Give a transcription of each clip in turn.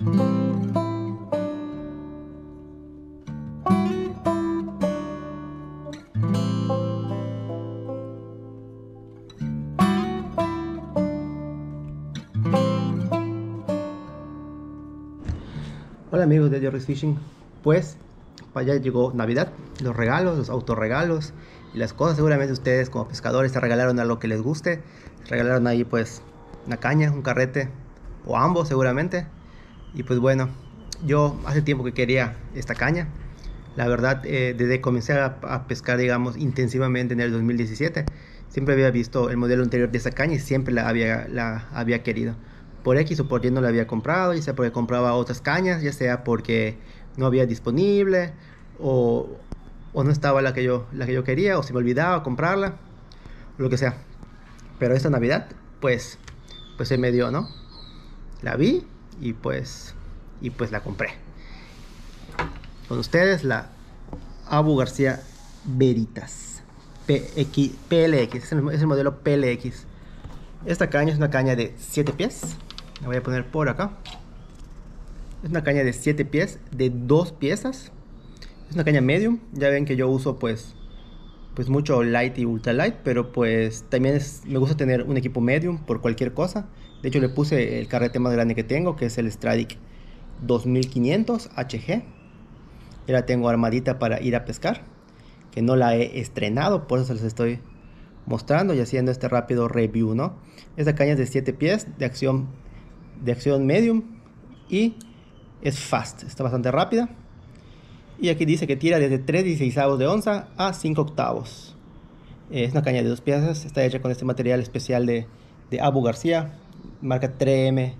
Hola amigos de Joris Fishing, pues para allá llegó Navidad, los regalos, los autorregalos y las cosas. Seguramente ustedes como pescadores se regalaron algo que les guste, regalaron ahí pues una caña, un carrete o ambos seguramente. Y pues bueno, yo hace tiempo que quería esta caña. La verdad, eh, desde que comencé a, a, pescar, digamos, intensivamente en el 2017, siempre había visto el modelo anterior de esa caña y siempre la había, la había querido. Por X o por Y no la había comprado, ya sea porque compraba otras cañas, ya sea porque no había disponible o, o no estaba la que, yo, la que yo quería o se me olvidaba comprarla, lo que sea. Pero esta Navidad, pues, pues se me dio, ¿no? La vi y pues, y pues la compré. Con ustedes la Abu García Veritas PX, PLX, es el, modelo PLX. Esta caña es una caña de 7 pies. La voy a poner por acá. Es una caña de 7 pies, de 2 piezas. Es una caña medium. Ya ven que yo uso pues pues mucho light y ultra light, pero pues también es, me gusta tener un equipo medium por cualquier cosa. De hecho le puse el carrete más grande que tengo, que es el Stradic 2500 HG. Ya la tengo armadita para ir a pescar, que no la he estrenado, por eso se les estoy mostrando y haciendo este rápido review, ¿no? Esta caña es de 7 pies, de acción, de acción medium y es fast, está bastante rápida. Y aquí dice que tira desde 3 16 de onza a 5 octavos. Es una caña de dos piezas, está hecha con este material especial de, de Abu García, marca 3M,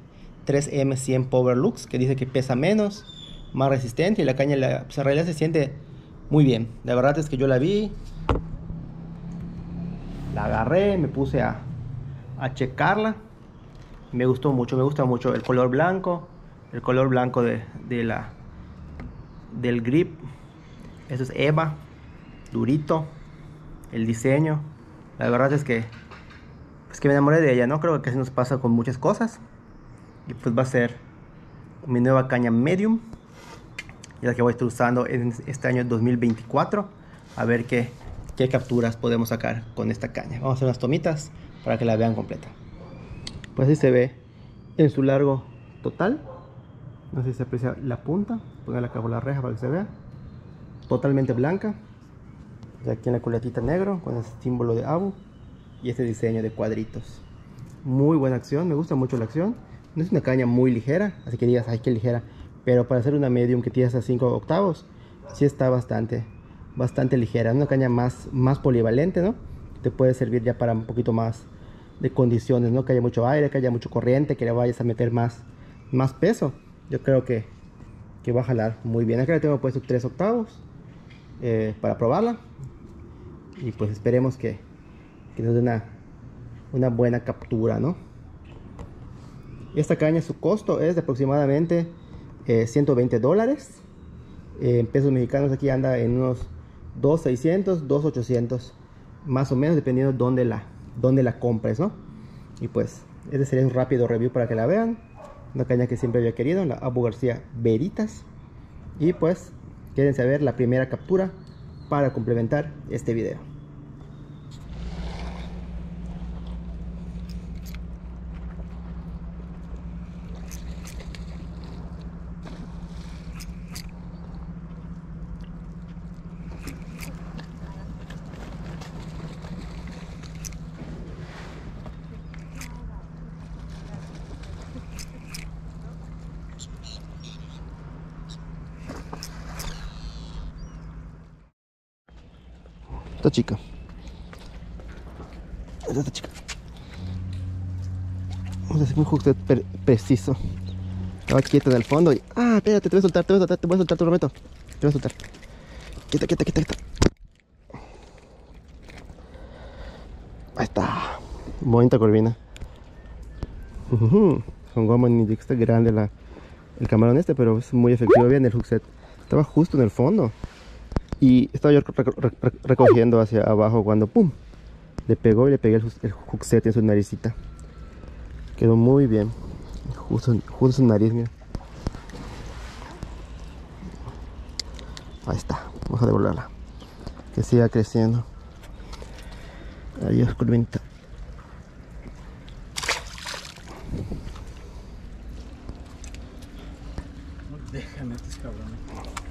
3M100 Power Lux, que dice que pesa menos, más resistente y la caña la, pues en realidad se siente muy bien. La verdad es que yo la vi, la agarré, me puse a, a checarla. Me gustó mucho, me gusta mucho el color blanco, el color blanco de, de la del grip. Eso es Eva, durito, el diseño. La verdad es que pues que me enamoré de ella, ¿no? Creo que así nos pasa con muchas cosas. Y pues va a ser mi nueva caña medium. Y la que voy a estar usando en este año 2024. A ver qué, qué capturas podemos sacar con esta caña. Vamos a hacer unas tomitas para que la vean completa. Pues así se ve en su largo total. No sé si se aprecia la punta. Ponerle acá por la reja para que se vea. Totalmente blanca. Y aquí en la culetita negro con el símbolo de Abu. Y este diseño de cuadritos. Muy buena acción. Me gusta mucho la acción. No es una caña muy ligera. Así que digas, ay, qué ligera. Pero para hacer una medium que tiene hasta 5 octavos. Sí está bastante, bastante ligera. Una caña más, más polivalente, ¿no? Te puede servir ya para un poquito más de condiciones, ¿no? Que haya mucho aire, que haya mucho corriente, que le vayas a meter más, más peso. Yo creo que, que va a jalar muy bien. Acá le tengo puesto 3 octavos eh, para probarla. Y pues esperemos que, que una, una buena captura, ¿no? Esta caña, su costo es de aproximadamente eh, 120 dólares. En pesos mexicanos aquí anda en unos 2.600, 2.800. Más o menos dependiendo dónde la, dónde la compres, ¿no? Y pues, este sería un rápido review para que la vean. Una caña que siempre había querido, la Abu García Veritas. Y pues, quédense a ver la primera captura para complementar este video. Esta chica. Esta chica. Vamos a hacer un hook pre preciso. Estaba quieta en el fondo. Ah, espérate, te voy a soltar, te voy a soltar, te voy a te prometo. Te voy a soltar. Quieta, quieta, quieta, quieta. Ahí está. Bonita corvina. Uh -huh. Con ni está grande la, el camarón este, pero es muy efectivo. Bien el hookset. Estaba justo en el fondo. Y estaba yo recogiendo hacia abajo cuando ¡pum! Le pegó y le pegué el, el juxete en su naricita. Quedó muy bien. Justo, justo en su nariz, mira. Ahí está. Vamos a devolverla. Que siga creciendo. Adiós, curvita. Déjame estos cabrones.